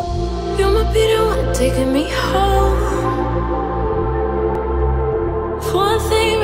You're my the one taking me home. For One thing.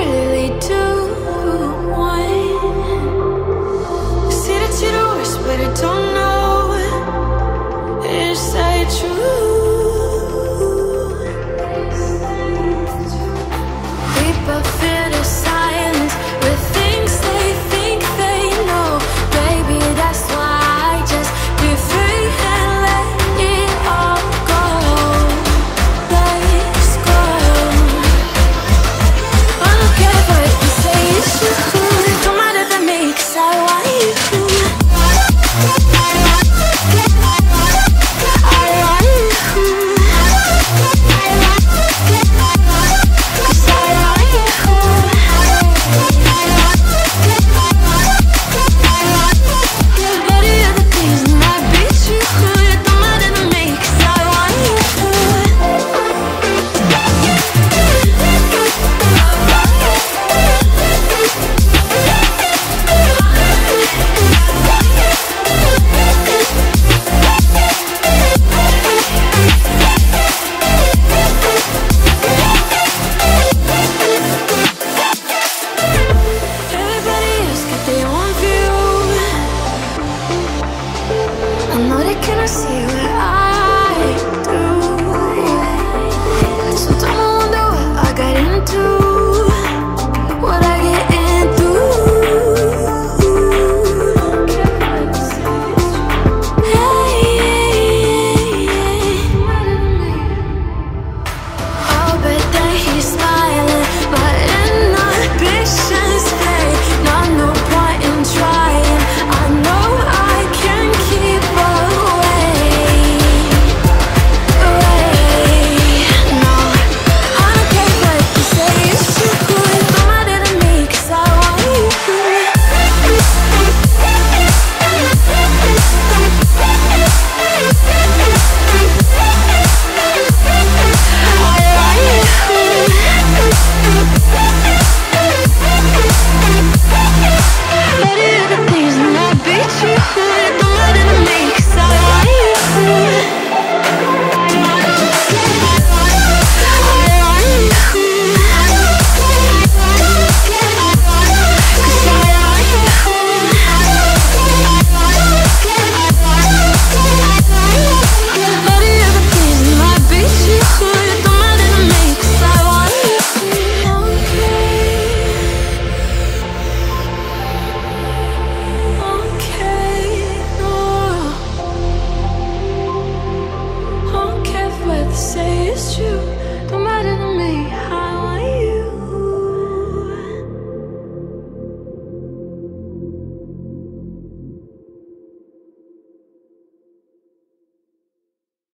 see you.